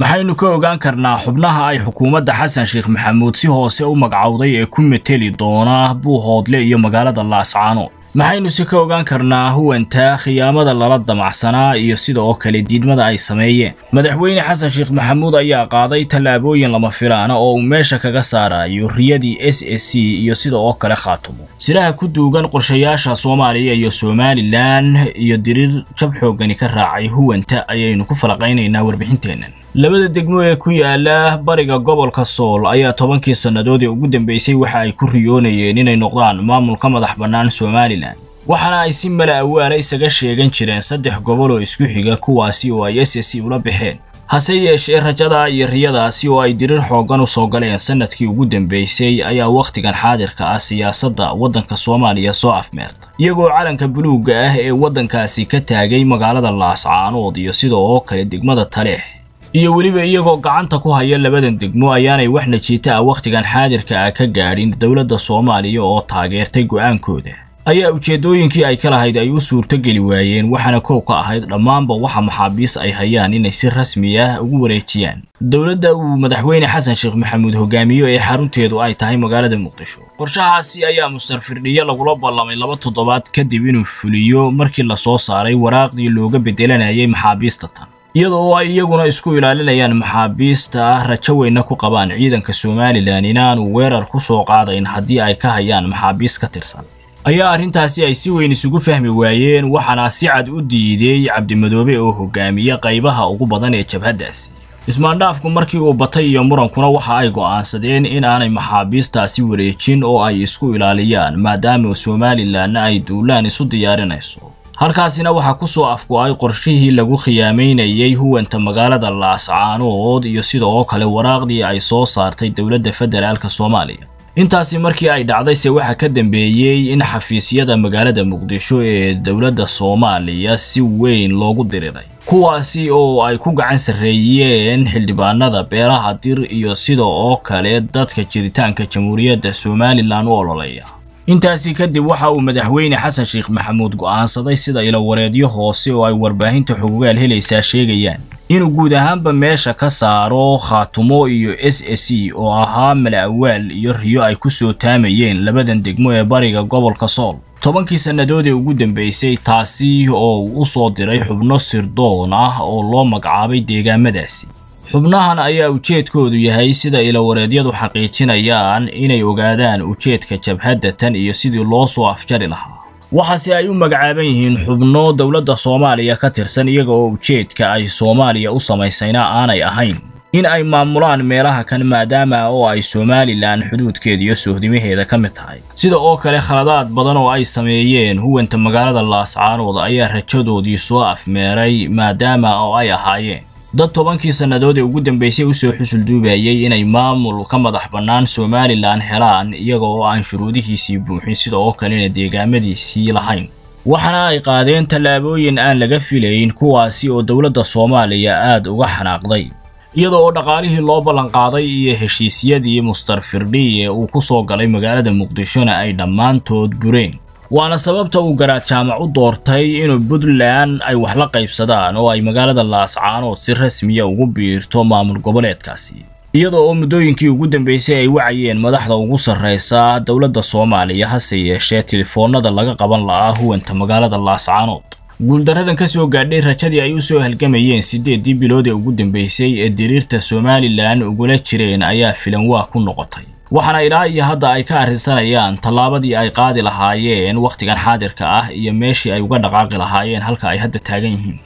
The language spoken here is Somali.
maxaynu ka ogaan karnaa xubnaha ay xukuumadda xasan sheekh maxamuud si hoose u magacowday ee ku meteli doona buuhoodle iyo magaalada laascaanood maxaynu si ka ogaan karnaa huwanta khiyaamada lala damacsanaa iyo sida oo kale diidmada ay sameeyeen. Madaxweyne xasan sheekh maxamuud ayaa qaaday tallaabooyin lama filaana oo uu meesha kaga saarayo riyadii s s c iyo sida oo kale khaatumo. Silaha ku duugan qorshayaasha soomaaliya iyo somalilan iyo diriir jab xooggani ka raacay huwanta ayaynu ku falaqaynaynaa warbixinteennan labada degmo ee ku yaalla bariga gobolka sool ayaa tobankii sannadoodii ugu dambeysay waxa ay ku riyoonayeen inay noqdaan maamulka madax bannaan somalilan waxaana ay si mala awaala isaga sheegan jireen saddex gobol oo isku xiga kuwaasi oo ay s s ula baxeen. Hase yeeshee rajada iyo riyadaasi oo ay diriir xooggan u soo galeen sannadkii ugu dambeysay ayaa wakhtigan xaadirka ah siyaasadda waddanka soomaaliya soo afmeerta. Iyagoo calanka buluugga ah ee waddankaasi ka taagay magaalada laascaanood iyo sida oo kale degmada taleex iyo weliba iyagoo gacanta ku haya labadan degmo ayaanay wax najiita ah wakhtigan xaadirka ah ka gaadhin dowladda soomaaliya oo taageertay go'aankooda. Ayaa ujeeddooyinkii ay ka lahayd ay u suurtogeli waayeen waxaana kow ka ahayd dhammaanba waxa maxaabiis ay hayaan inay si rasmi ah ugu wareejiyaan. Dowladda uu madaxweyne xasan sheekh maxamuud hogaamiyo ee xarunteedu ay tahay magaalada muqdisho. Qorshahaasi ayaa mustarfirdhiyo lagula ballamay laba toddobaad kadib inuu fuliyo markii la soo saaray waraaqdii looga beddelanayay maxaabiista tan iyada oo ay iyaguna isku ilaalinayaan maxaabiista rajo weynna ku qabaan ciidanka somalilan inaanu weerar ku soo qaadayn haddii ay ka hayaan maxaabiis ka tirsan. Ayaa arrintaasi ay si weyn isugu fahmi waayeen waxaana si cad u diiday cabdimadoobe oo hogaamiye qaybaha ugu badan ee jabhaddaasi. Ismaandhaafku markii uu batay iyo murankuna waxa ay go'aansadeen in aanay maxaabiistaasi wareejin oo ay isku ilaaliyaan maadaama somalilanna ay duulaan isu diyaarinayso halkaasina waxaa ku soo afgo'ay qorshihii lagu khiyaamaynayay huwanta magaalada laascaanood iyo sida oo kale waraaqdii ay soo saartay dowladda federaalka soomaaliya. Intaasi markii ay dhacdayse waxaa ka dambeeyey in xafiisyada magaalada muqdisho ee dowladda soomaaliya si weyn loogu diriray kuwaasi oo ay ku gacan sarreeyeen xildhibaanada beelaha dir iyo sida oo kale dadka jiritaanka jamhuuriyadda somalilan u ololeeya intaasi kadib waxa uu madaxweyne xasan sheekh maxamuud go'aansaday sida ilawareedyo hoose oo ay warbaahinta xogogaal helaysaa sheegayaan. Inuu guud ahaanba meesha ka saaro khaatumo iyo s s c oo ahaa mala-awaal iyo riyo ay ku soo taamayeen labadan degmo ee bariga gobolka sool. Tobankii sannadood ee ugu dambeysay taasi oo uu u soo diray xubno sirdoon ah oo loo magacaabay deegaamadaasi xubnahan ayaa ujeedkoodu yahay sida ilawareedyadu xaqiijinayaan inay ogaadaan ujeedka jabhadda tan iyo sidii loo soo afjari lahaa. Waxaase ay u magacaaban yihiin xubno dowladda soomaaliya ka tirsan iyaga oo ujeedka ay soomaaliya u samaysayna aanay ahayn. In ay maamulaan meelaha kan maadaama oo ay somalilan xuduudkeeda iyo sohdimaheeda ka mid tahay. Sida oo kale khaladaad badan oo ay sameeyeen huwanta magaalada laascaanood ayaa rajadoodii soo afmeeray maadaama oo ay ahaayeen dad tobankii sannadood ee ugu dambeysay u soo xusul duubayay inay maamul ka madax bannaan somalilan helaan iyaga oo aan shuruudihiisii buuxin sida oo kalena deegaamadiisii lahayn. Waxaana ay qaadeen tallaabooyin aan laga filayn kuwaasi oo dowladda soomaaliya aad uga xanaaqday. Iyada oo dhaqaalihii loo ballanqaaday iyo heshiisyadii mustarfirdhi ee uu ku soo galay magaalada muqdishona ay dhammaantood bureen waana sababta uu garaad jaamac u doortay inuu puntland ay wax la qaybsadaan oo ay magaalada laascaanood si rasmiya ugu biirto maamul goboleedkaasi. Iyada oo muddooyinkii ugu dambeysay ay wacayeen madaxda ugu sarraysa dowladda soomaaliya hase yeeshee telefoonnada laga qaban la'aa huwanta magaalada laascaanood guuldaradan ka soo gaadhay rajadii ay u soo halgamayeen siddeeddii bilood ee ugu dambeysay ee diriirta somalilan ugula jireen ayaa filan waa ku noqotay? Waxaana ilaa iyo hadda ay ka arrinsanayaan tallaabadii ay qaadi lahaayeen wakhtigan xaadirka ah iyo meeshii ay uga dhaqaaqi lahaayeen halka ay hadda taagan yihiin